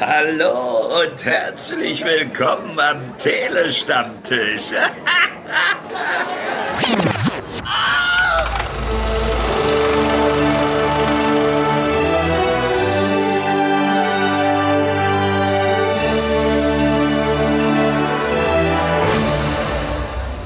Hallo und herzlich willkommen am Telestammtisch.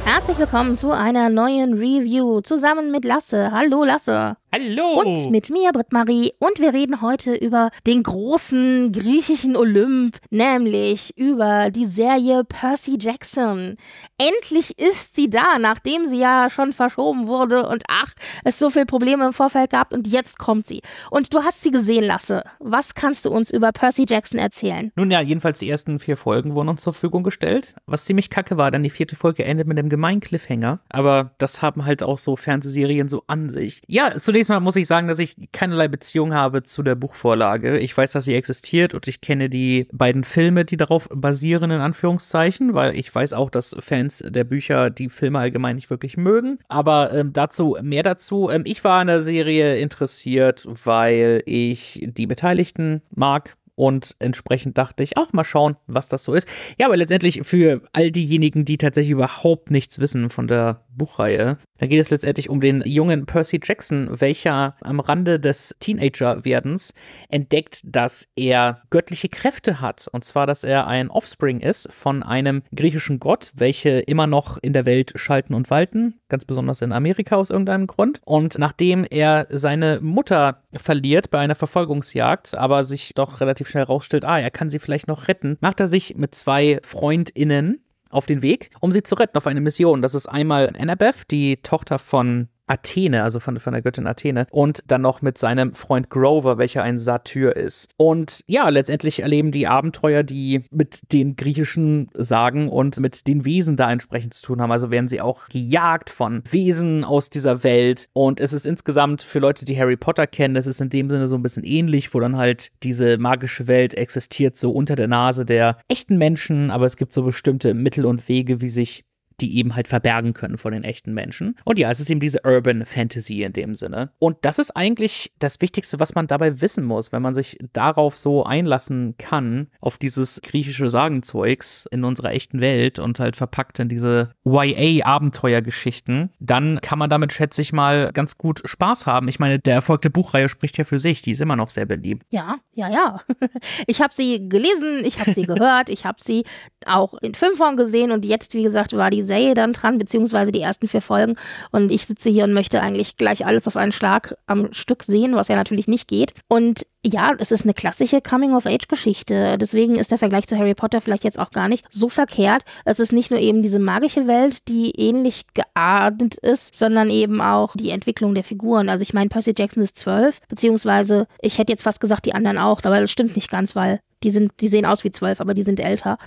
Herzlich willkommen zu einer neuen Review zusammen mit Lasse. Hallo Lasse. Hallo! Und mit mir, Britt-Marie. Und wir reden heute über den großen griechischen Olymp, nämlich über die Serie Percy Jackson. Endlich ist sie da, nachdem sie ja schon verschoben wurde und ach, es so viele Probleme im Vorfeld gab und jetzt kommt sie. Und du hast sie gesehen, Lasse. Was kannst du uns über Percy Jackson erzählen? Nun ja, jedenfalls die ersten vier Folgen wurden uns zur Verfügung gestellt, was ziemlich kacke war, denn die vierte Folge endet mit einem gemeinen Cliffhanger. Aber das haben halt auch so Fernsehserien so an sich. Ja, zunächst mal muss ich sagen, dass ich keinerlei Beziehung habe zu der Buchvorlage. Ich weiß, dass sie existiert und ich kenne die beiden Filme, die darauf basieren, in Anführungszeichen, weil ich weiß auch, dass Fans der Bücher die Filme allgemein nicht wirklich mögen. Aber ähm, dazu, mehr dazu. Ähm, ich war an der Serie interessiert, weil ich die Beteiligten mag und entsprechend dachte ich auch mal schauen, was das so ist. Ja, aber letztendlich für all diejenigen, die tatsächlich überhaupt nichts wissen von der Buchreihe, da geht es letztendlich um den jungen Percy Jackson, welcher am Rande des Teenager-Werdens entdeckt, dass er göttliche Kräfte hat. Und zwar, dass er ein Offspring ist von einem griechischen Gott, welche immer noch in der Welt schalten und walten, ganz besonders in Amerika aus irgendeinem Grund. Und nachdem er seine Mutter verliert bei einer Verfolgungsjagd, aber sich doch relativ schnell rausstellt, ah, er kann sie vielleicht noch retten, macht er sich mit zwei FreundInnen auf den Weg, um sie zu retten auf eine Mission. Das ist einmal Annabeth, die Tochter von Athene, also von, von der Göttin Athene, und dann noch mit seinem Freund Grover, welcher ein Satyr ist. Und ja, letztendlich erleben die Abenteuer, die mit den griechischen Sagen und mit den Wesen da entsprechend zu tun haben. Also werden sie auch gejagt von Wesen aus dieser Welt. Und es ist insgesamt für Leute, die Harry Potter kennen, es ist in dem Sinne so ein bisschen ähnlich, wo dann halt diese magische Welt existiert, so unter der Nase der echten Menschen, aber es gibt so bestimmte Mittel und Wege, wie sich die eben halt verbergen können von den echten Menschen. Und ja, es ist eben diese Urban Fantasy in dem Sinne. Und das ist eigentlich das Wichtigste, was man dabei wissen muss, wenn man sich darauf so einlassen kann, auf dieses griechische Sagenzeugs in unserer echten Welt und halt verpackt in diese YA-Abenteuergeschichten, dann kann man damit, schätze ich mal, ganz gut Spaß haben. Ich meine, der Erfolg der Buchreihe spricht ja für sich, die ist immer noch sehr beliebt. Ja, ja, ja. Ich habe sie gelesen, ich habe sie gehört, ich habe sie auch in Filmform gesehen und jetzt, wie gesagt, war die Serie dann dran, beziehungsweise die ersten vier Folgen. Und ich sitze hier und möchte eigentlich gleich alles auf einen Schlag am Stück sehen, was ja natürlich nicht geht. Und ja, es ist eine klassische Coming-of-Age-Geschichte. Deswegen ist der Vergleich zu Harry Potter vielleicht jetzt auch gar nicht so verkehrt. Es ist nicht nur eben diese magische Welt, die ähnlich geartet ist, sondern eben auch die Entwicklung der Figuren. Also ich meine, Percy Jackson ist zwölf, beziehungsweise ich hätte jetzt fast gesagt, die anderen auch, aber das stimmt nicht ganz, weil die sind, die sehen aus wie zwölf, aber die sind älter.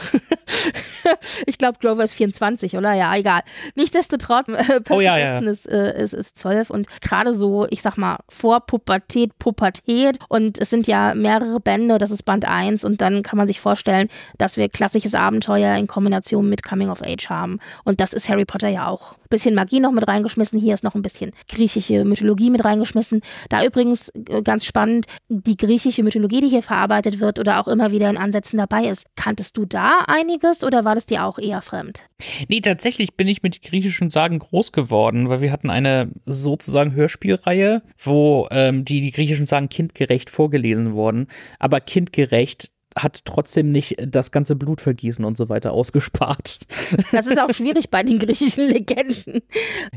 ich glaube, Grover ist 24, oder? Ja, egal. Nichtsdestotrotz, äh, Oh, ja, ja. Ist, äh, ist, ist zwölf und gerade so, ich sag mal, vor Pubertät, Pubertät und es sind ja mehrere Bände, das ist Band 1 und dann kann man sich vorstellen, dass wir klassisches Abenteuer in Kombination mit Coming of Age haben. Und das ist Harry Potter ja auch. Bisschen Magie noch mit reingeschmissen, hier ist noch ein bisschen griechische Mythologie mit reingeschmissen. Da übrigens äh, ganz spannend, die griechische Mythologie, die hier verarbeitet wird oder auch immer wieder in Ansätzen dabei ist. Kanntest du da einiges oder war das dir auch eher fremd? Nee, tatsächlich bin ich mit griechischen Sagen groß geworden, weil wir hatten eine sozusagen Hörspielreihe, wo ähm, die, die griechischen Sagen kindgerecht vorgelesen wurden. Aber kindgerecht hat trotzdem nicht das ganze Blutvergießen und so weiter ausgespart. Das ist auch schwierig bei den griechischen Legenden.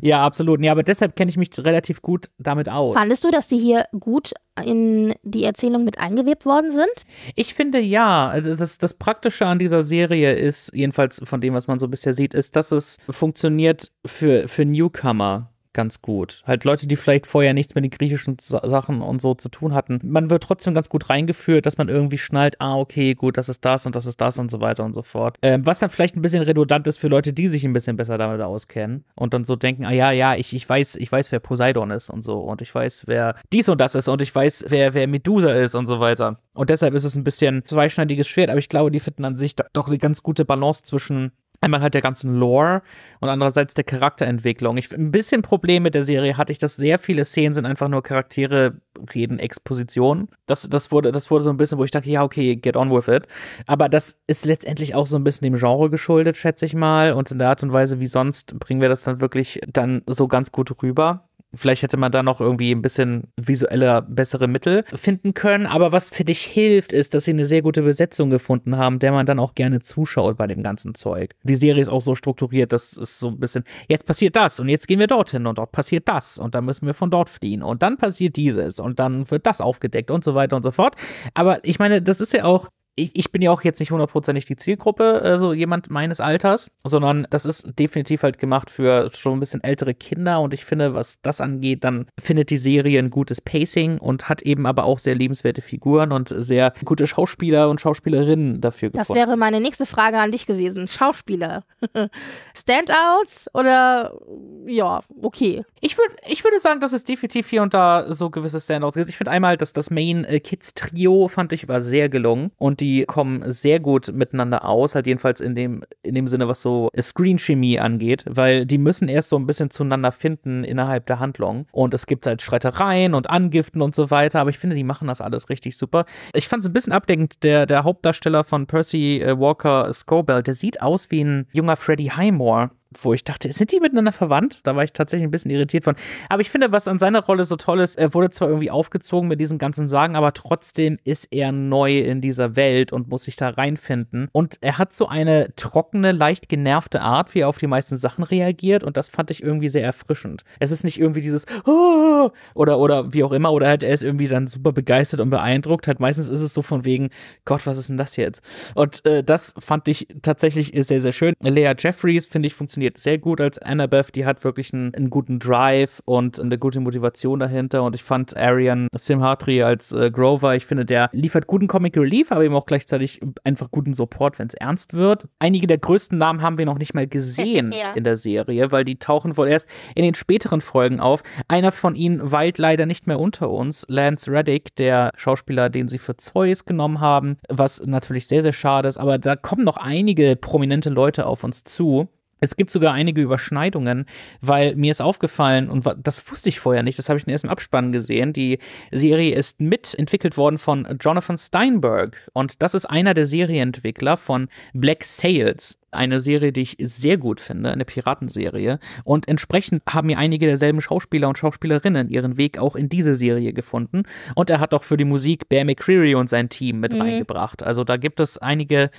ja, absolut. Ja, aber deshalb kenne ich mich relativ gut damit aus. Fandest du, dass die hier gut in die Erzählung mit eingewebt worden sind? Ich finde ja. Also das, das Praktische an dieser Serie ist, jedenfalls von dem, was man so bisher sieht, ist, dass es funktioniert für, für Newcomer ganz gut. Halt Leute, die vielleicht vorher nichts mit den griechischen Sa Sachen und so zu tun hatten. Man wird trotzdem ganz gut reingeführt, dass man irgendwie schnallt, ah, okay, gut, das ist das und das ist das und so weiter und so fort. Ähm, was dann vielleicht ein bisschen redundant ist für Leute, die sich ein bisschen besser damit auskennen und dann so denken, ah ja, ja, ich, ich weiß, ich weiß, wer Poseidon ist und so und ich weiß, wer dies und das ist und ich weiß, wer, wer Medusa ist und so weiter. Und deshalb ist es ein bisschen zweischneidiges Schwert, aber ich glaube, die finden an sich doch eine ganz gute Balance zwischen Einmal halt der ganzen Lore und andererseits der Charakterentwicklung. Ich ein bisschen Problem mit der Serie hatte ich, dass sehr viele Szenen sind einfach nur Charaktere reden Exposition. Das, das wurde, das wurde so ein bisschen, wo ich dachte, ja, okay, get on with it. Aber das ist letztendlich auch so ein bisschen dem Genre geschuldet, schätze ich mal. Und in der Art und Weise, wie sonst, bringen wir das dann wirklich dann so ganz gut rüber. Vielleicht hätte man da noch irgendwie ein bisschen visueller bessere Mittel finden können. Aber was für dich hilft, ist, dass sie eine sehr gute Besetzung gefunden haben, der man dann auch gerne zuschaut bei dem ganzen Zeug. Die Serie ist auch so strukturiert, dass es so ein bisschen, jetzt passiert das und jetzt gehen wir dorthin und dort passiert das und dann müssen wir von dort fliehen und dann passiert dieses und dann wird das aufgedeckt und so weiter und so fort. Aber ich meine, das ist ja auch ich, ich, bin ja auch jetzt nicht hundertprozentig die Zielgruppe, also jemand meines Alters, sondern das ist definitiv halt gemacht für schon ein bisschen ältere Kinder und ich finde, was das angeht, dann findet die Serie ein gutes Pacing und hat eben aber auch sehr lebenswerte Figuren und sehr gute Schauspieler und Schauspielerinnen dafür gefunden. Das wäre meine nächste Frage an dich gewesen. Schauspieler. Standouts oder ja, okay. Ich, würd, ich würde sagen, dass es definitiv hier und da so gewisse Standouts gibt. Ich finde einmal, dass das Main äh, Kids Trio fand ich war sehr gelungen und die kommen sehr gut miteinander aus, halt jedenfalls in dem, in dem Sinne, was so Screen-Chemie angeht, weil die müssen erst so ein bisschen zueinander finden innerhalb der Handlung. Und es gibt halt Streitereien und Angiften und so weiter, aber ich finde, die machen das alles richtig super. Ich fand es ein bisschen abdeckend, der, der Hauptdarsteller von Percy äh, Walker Scobell, der sieht aus wie ein junger Freddie Highmore wo ich dachte, sind die miteinander verwandt? Da war ich tatsächlich ein bisschen irritiert von. Aber ich finde, was an seiner Rolle so toll ist, er wurde zwar irgendwie aufgezogen mit diesen ganzen Sagen, aber trotzdem ist er neu in dieser Welt und muss sich da reinfinden. Und er hat so eine trockene, leicht genervte Art, wie er auf die meisten Sachen reagiert. Und das fand ich irgendwie sehr erfrischend. Es ist nicht irgendwie dieses oh! oder, oder wie auch immer, oder halt er ist irgendwie dann super begeistert und beeindruckt. Halt meistens ist es so von wegen, Gott, was ist denn das jetzt? Und äh, das fand ich tatsächlich sehr, sehr schön. Lea Jeffries, finde ich, funktioniert funktioniert sehr gut als Annabeth. Die hat wirklich einen, einen, guten Drive und eine gute Motivation dahinter. Und ich fand Arian Simhatri als äh, Grover, ich finde, der liefert guten Comic Relief, aber eben auch gleichzeitig einfach guten Support, wenn es ernst wird. Einige der größten Namen haben wir noch nicht mal gesehen ja. in der Serie, weil die tauchen wohl erst in den späteren Folgen auf. Einer von ihnen weilt leider nicht mehr unter uns, Lance Reddick, der Schauspieler, den sie für Zeus genommen haben, was natürlich sehr, sehr schade ist. Aber da kommen noch einige prominente Leute auf uns zu. Es gibt sogar einige Überschneidungen, weil mir ist aufgefallen, und das wusste ich vorher nicht, das habe ich erst im Abspann gesehen, die Serie ist mitentwickelt worden von Jonathan Steinberg. Und das ist einer der Serienentwickler von Black Sails eine Serie, die ich sehr gut finde, eine Piratenserie. Und entsprechend haben mir einige derselben Schauspieler und Schauspielerinnen ihren Weg auch in diese Serie gefunden. Und er hat auch für die Musik Bear McCreary und sein Team mit mhm. reingebracht. Also da gibt es einige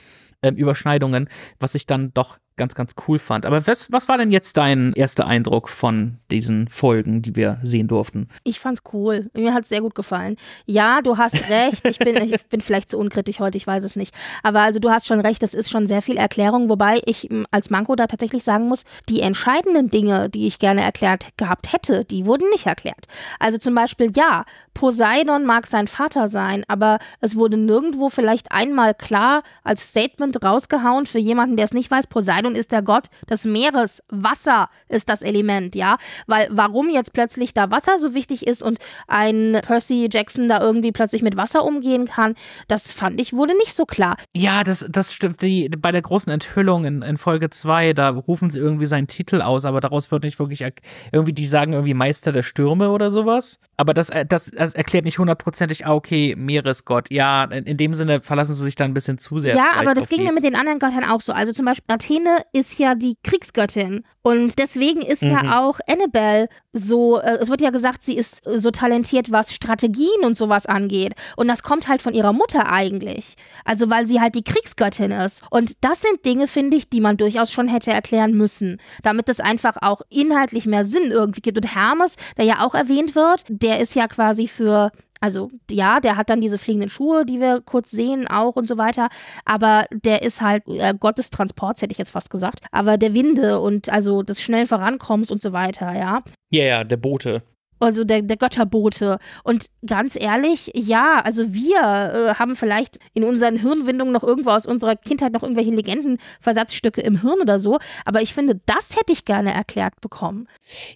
ähm, Überschneidungen, was ich dann doch ganz, ganz cool fand. Aber was, was war denn jetzt dein erster Eindruck von diesen Folgen, die wir sehen durften? Ich fand's cool. Mir hat's sehr gut gefallen. Ja, du hast recht. Ich bin, ich bin vielleicht zu unkritisch heute, ich weiß es nicht. Aber also du hast schon recht, das ist schon sehr viel Erklärung, wobei ich als Manko da tatsächlich sagen muss, die entscheidenden Dinge, die ich gerne erklärt gehabt hätte, die wurden nicht erklärt. Also zum Beispiel, ja, Poseidon mag sein Vater sein, aber es wurde nirgendwo vielleicht einmal klar als Statement rausgehauen für jemanden, der es nicht weiß, Poseidon Poseidon ist der Gott des Meeres. Wasser ist das Element, ja. Weil warum jetzt plötzlich da Wasser so wichtig ist und ein Percy Jackson da irgendwie plötzlich mit Wasser umgehen kann, das fand ich wurde nicht so klar. Ja, das, das stimmt. Die, bei der großen Enthüllung in, in Folge 2, da rufen sie irgendwie seinen Titel aus, aber daraus wird nicht wirklich irgendwie, die sagen irgendwie Meister der Stürme oder sowas. Aber das, äh, das, das erklärt nicht hundertprozentig, ah, okay, Meeresgott. Ja, in, in, dem Sinne verlassen sie sich da ein bisschen zu sehr. Ja, aber das ging ja mit den anderen Göttern auch so. Also zum Beispiel Athene ist ja die Kriegsgöttin. Und deswegen ist mhm. ja auch Annabelle so, äh, es wird ja gesagt, sie ist so talentiert, was Strategien und sowas angeht. Und das kommt halt von ihrer Mutter eigentlich. Also weil sie halt die Kriegsgöttin ist. Und das sind Dinge, finde ich, die man durchaus schon hätte erklären müssen. Damit es einfach auch inhaltlich mehr Sinn irgendwie gibt. Und Hermes, der ja auch erwähnt wird, der ist ja quasi für also ja, der hat dann diese fliegenden Schuhe, die wir kurz sehen auch und so weiter. Aber der ist halt äh, Gott des Transports, hätte ich jetzt fast gesagt. Aber der Winde und also des schnellen Vorankommens und so weiter, ja. Ja, ja, der Bote also der, der Götterbote. Und ganz ehrlich, ja, also wir äh, haben vielleicht in unseren Hirnwindungen noch irgendwo aus unserer Kindheit noch irgendwelche Legendenversatzstücke im Hirn oder so. Aber ich finde, das hätte ich gerne erklärt bekommen.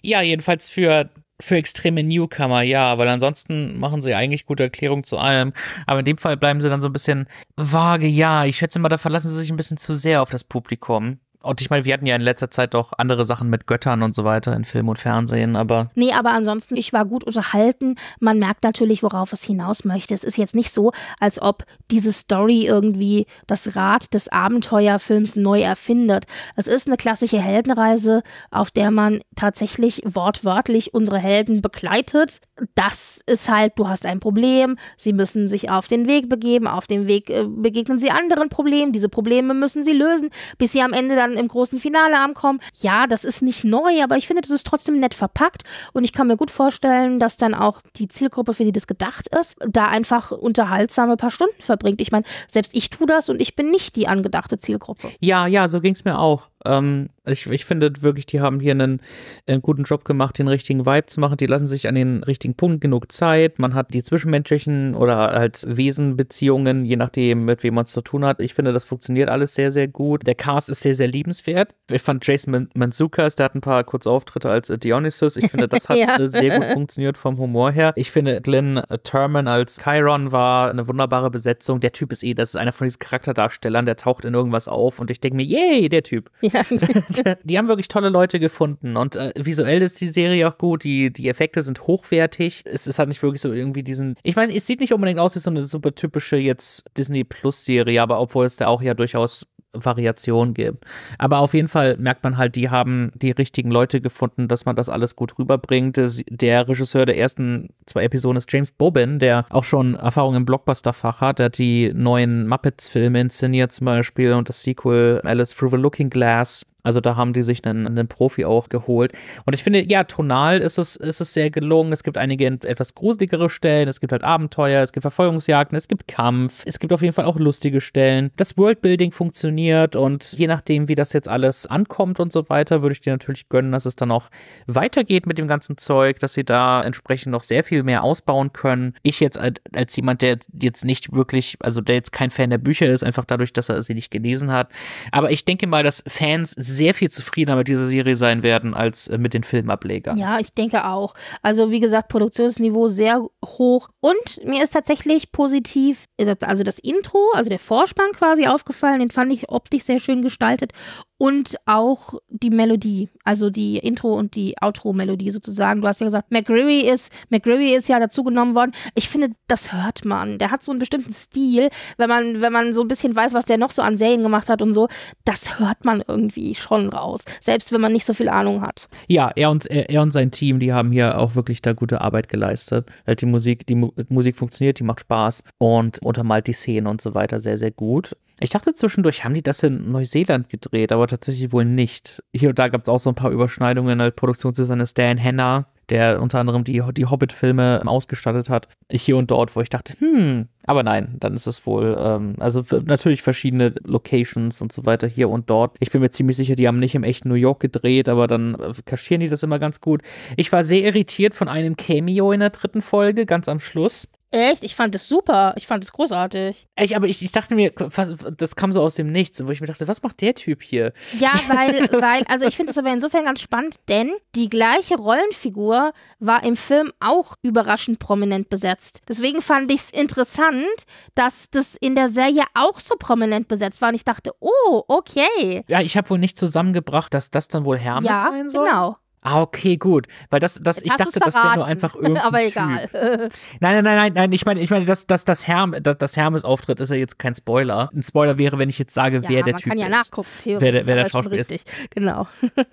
Ja, jedenfalls für für extreme Newcomer, ja, weil ansonsten machen sie eigentlich gute Erklärungen zu allem. Aber in dem Fall bleiben sie dann so ein bisschen vage, ja. Ich schätze mal, da verlassen sie sich ein bisschen zu sehr auf das Publikum. Und ich meine, wir hatten ja in letzter Zeit auch andere Sachen mit Göttern und so weiter in Film und Fernsehen, aber. Nee, aber ansonsten, ich war gut unterhalten. Man merkt natürlich, worauf es hinaus möchte. Es ist jetzt nicht so, als ob diese Story irgendwie das Rad des Abenteuerfilms neu erfindet. Es ist eine klassische Heldenreise, auf der man tatsächlich wortwörtlich unsere Helden begleitet. Das ist halt, du hast ein Problem, sie müssen sich auf den Weg begeben, auf dem Weg äh, begegnen sie anderen Problemen, diese Probleme müssen sie lösen, bis sie am Ende dann im großen Finale ankommen. Ja, das ist nicht neu, aber ich finde, das ist trotzdem nett verpackt und ich kann mir gut vorstellen, dass dann auch die Zielgruppe, für die das gedacht ist, da einfach unterhaltsame paar Stunden verbringt. Ich meine, selbst ich tue das und ich bin nicht die angedachte Zielgruppe. Ja, ja, so ging es mir auch. Ähm, ich, ich finde wirklich, die haben hier einen, einen, guten Job gemacht, den richtigen Vibe zu machen. Die lassen sich an den richtigen Punkt genug Zeit. Man hat die zwischenmenschlichen oder halt Wesenbeziehungen, je nachdem, mit wem man es zu tun hat. Ich finde, das funktioniert alles sehr, sehr gut. Der Cast ist sehr, sehr liebenswert. Ich fand Jason Manzukas, der hat ein paar kurze Auftritte als Dionysus. Ich finde, das hat ja. sehr gut funktioniert vom Humor her. Ich finde, Glenn Turman als Chiron war eine wunderbare Besetzung. Der Typ ist eh, das ist einer von diesen Charakterdarstellern, der taucht in irgendwas auf und ich denke mir, yay, der Typ. Ja. Die haben wirklich tolle Leute gefunden und äh, visuell ist die Serie auch gut, die, die Effekte sind hochwertig. Es, es hat nicht wirklich so irgendwie diesen, ich weiß, es sieht nicht unbedingt aus wie so eine super typische jetzt Disney Plus Serie, aber obwohl es da auch ja durchaus Variation gibt. Aber auf jeden Fall merkt man halt, die haben die richtigen Leute gefunden, dass man das alles gut rüberbringt. Der Regisseur der ersten zwei Episoden ist James Bobbin, der auch schon Erfahrung im Blockbuster-Fach hat. Der hat die neuen Muppets-Filme inszeniert zum Beispiel und das Sequel Alice Through the Looking Glass also da haben die sich einen, einen Profi auch geholt. Und ich finde, ja, tonal ist es, ist es sehr gelungen. Es gibt einige etwas gruseligere Stellen. Es gibt halt Abenteuer, es gibt Verfolgungsjagden, es gibt Kampf. Es gibt auf jeden Fall auch lustige Stellen. Das Worldbuilding funktioniert und je nachdem, wie das jetzt alles ankommt und so weiter, würde ich dir natürlich gönnen, dass es dann auch weitergeht mit dem ganzen Zeug, dass sie da entsprechend noch sehr viel mehr ausbauen können. Ich jetzt als, als jemand, der jetzt nicht wirklich, also der jetzt kein Fan der Bücher ist, einfach dadurch, dass er sie nicht gelesen hat. Aber ich denke mal, dass Fans sehr viel zufriedener mit dieser Serie sein werden als äh, mit den Filmablegern. Ja, ich denke auch. Also wie gesagt, Produktionsniveau sehr hoch und mir ist tatsächlich positiv, äh, also das Intro, also der Vorspann quasi aufgefallen, den fand ich optisch sehr schön gestaltet und auch die Melodie, also die Intro und die Outro-Melodie sozusagen. Du hast ja gesagt, McGreary ist, McGreary ist ja dazugenommen worden. Ich finde, das hört man. Der hat so einen bestimmten Stil, wenn man, wenn man so ein bisschen weiß, was der noch so an Serien gemacht hat und so, das hört man irgendwie schon raus. Selbst wenn man nicht so viel Ahnung hat. Ja, er und, er und sein Team, die haben hier auch wirklich da gute Arbeit geleistet. Die Musik, die Mu Musik funktioniert, die macht Spaß und untermalt die Szenen und so weiter sehr, sehr gut. Ich dachte zwischendurch, haben die das in Neuseeland gedreht, aber tatsächlich wohl nicht. Hier und da gab es auch so ein paar Überschneidungen. Als Produktionsdesigner Dan Henner, der unter anderem die, die Hobbit-Filme ausgestattet hat, hier und dort, wo ich dachte, hm, aber nein, dann ist es wohl, ähm, also natürlich verschiedene Locations und so weiter hier und dort. Ich bin mir ziemlich sicher, die haben nicht im echten New York gedreht, aber dann äh, kaschieren die das immer ganz gut. Ich war sehr irritiert von einem Cameo in der dritten Folge, ganz am Schluss. Echt? Ich fand es super. Ich fand es großartig. Echt, aber ich, ich dachte mir, das kam so aus dem Nichts, wo ich mir dachte, was macht der Typ hier? Ja, weil, weil also ich finde es aber insofern ganz spannend, denn die gleiche Rollenfigur war im Film auch überraschend prominent besetzt. Deswegen fand ich es interessant, dass das in der Serie auch so prominent besetzt war. Und ich dachte, oh, okay. Ja, ich habe wohl nicht zusammengebracht, dass das dann wohl Hermes ja, sein soll. Ja, Genau. Ah, okay, gut. Weil das, das, ich dachte, das wäre nur einfach irgendwie. Aber egal. Typ. Nein, nein, nein, nein, nein. Ich meine, ich meine, dass das, das, Herm, das, das Hermes-Auftritt ist ja jetzt kein Spoiler. Ein Spoiler wäre, wenn ich jetzt sage, ja, wer der Typ ist. Man kann ja nachgucken, theoretisch. Wer, wer der Schauspieler ist. Genau.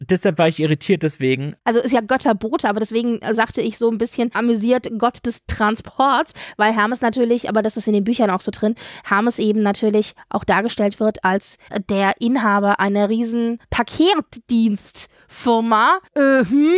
Deshalb war ich irritiert deswegen. Also ist ja Götterbote, aber deswegen sagte ich so ein bisschen amüsiert Gott des Transports, weil Hermes natürlich, aber das ist in den Büchern auch so drin, Hermes eben natürlich auch dargestellt wird als der Inhaber einer riesen Paketdienst Firma. Äh, hm,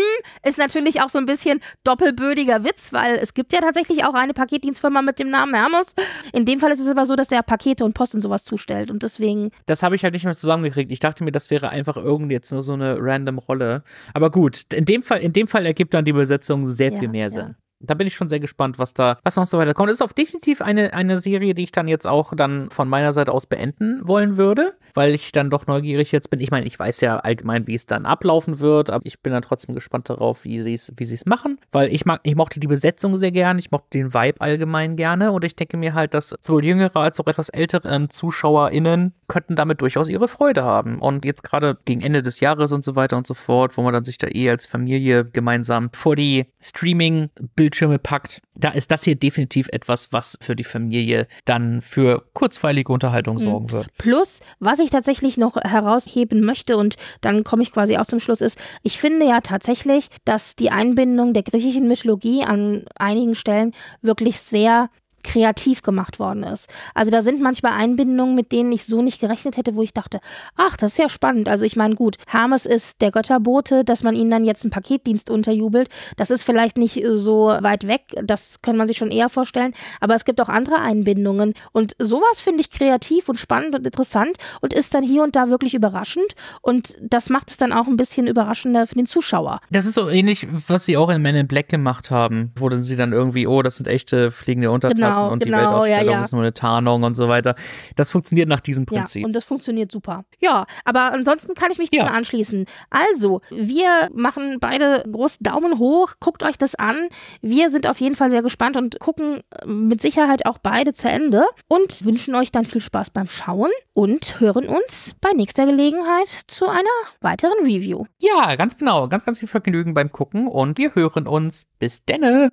ist natürlich auch so ein bisschen doppelbödiger Witz, weil es gibt ja tatsächlich auch eine Paketdienstfirma mit dem Namen Hermes. In dem Fall ist es aber so, dass der Pakete und Post und sowas zustellt und deswegen. Das habe ich halt nicht mehr zusammengekriegt. Ich dachte mir, das wäre einfach irgendwie jetzt nur so eine random Rolle. Aber gut, in dem Fall, in dem Fall ergibt dann die Besetzung sehr ja, viel mehr Sinn. Da bin ich schon sehr gespannt, was da, was noch so weiter kommt. Ist auch definitiv eine, eine Serie, die ich dann jetzt auch dann von meiner Seite aus beenden wollen würde, weil ich dann doch neugierig jetzt bin. Ich meine, ich weiß ja allgemein, wie es dann ablaufen wird, aber ich bin dann trotzdem gespannt darauf, wie sie es, wie sie es machen, weil ich mag, ich mochte die Besetzung sehr gern, ich mochte den Vibe allgemein gerne und ich denke mir halt, dass sowohl jüngere als auch etwas ältere ZuschauerInnen könnten damit durchaus ihre Freude haben. Und jetzt gerade gegen Ende des Jahres und so weiter und so fort, wo man dann sich da eh als Familie gemeinsam vor die Streaming-Bildschirme packt, da ist das hier definitiv etwas, was für die Familie dann für kurzweilige Unterhaltung mhm. sorgen wird. Plus, was ich tatsächlich noch herausheben möchte und dann komme ich quasi auch zum Schluss, ist, ich finde ja tatsächlich, dass die Einbindung der griechischen Mythologie an einigen Stellen wirklich sehr kreativ gemacht worden ist. Also da sind manchmal Einbindungen, mit denen ich so nicht gerechnet hätte, wo ich dachte, ach, das ist ja spannend. Also ich meine, gut, Hermes ist der Götterbote, dass man ihnen dann jetzt einen Paketdienst unterjubelt, das ist vielleicht nicht so weit weg, das kann man sich schon eher vorstellen, aber es gibt auch andere Einbindungen und sowas finde ich kreativ und spannend und interessant und ist dann hier und da wirklich überraschend und das macht es dann auch ein bisschen überraschender für den Zuschauer. Das ist so ähnlich, was sie auch in Men in Black gemacht haben, wo dann sie dann irgendwie, oh, das sind echte fliegende Untertassen. Genau lassen genau, und genau, die Weltausstellung ja, ja. ist nur eine Tarnung und so weiter. Das funktioniert nach diesem Prinzip. Ja, und das funktioniert super. Ja, aber ansonsten kann ich mich ja. anschließen. Also, wir machen beide groß Daumen hoch, guckt euch das an. Wir sind auf jeden Fall sehr gespannt und gucken mit Sicherheit auch beide zu Ende und wünschen euch dann viel Spaß beim Schauen und hören uns bei nächster Gelegenheit zu einer weiteren Review. Ja, ganz genau. Ganz, ganz viel Vergnügen beim Gucken und wir hören uns. Bis denne.